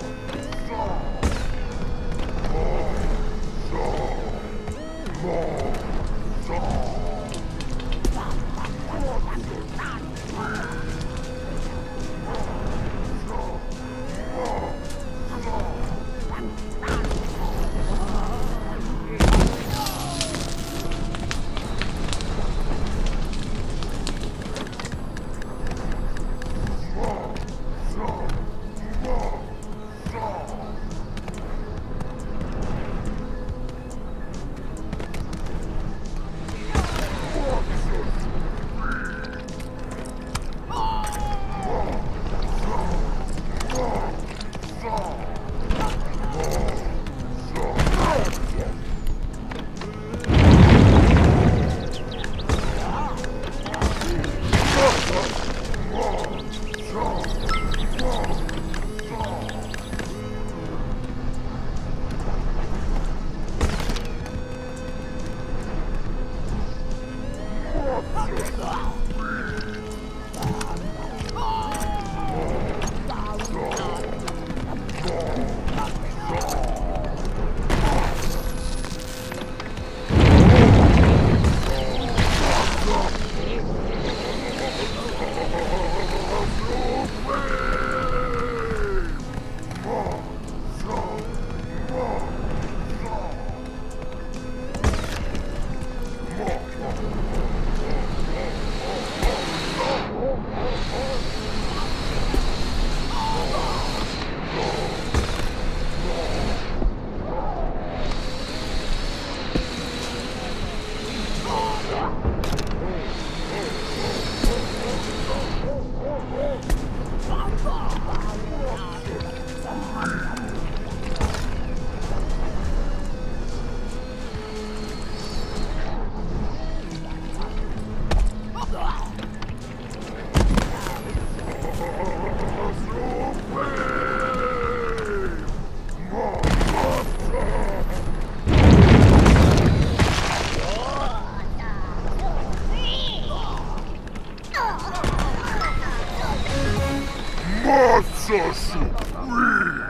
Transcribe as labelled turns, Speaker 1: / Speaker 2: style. Speaker 1: Bye.
Speaker 2: Oh. Monster Supreme!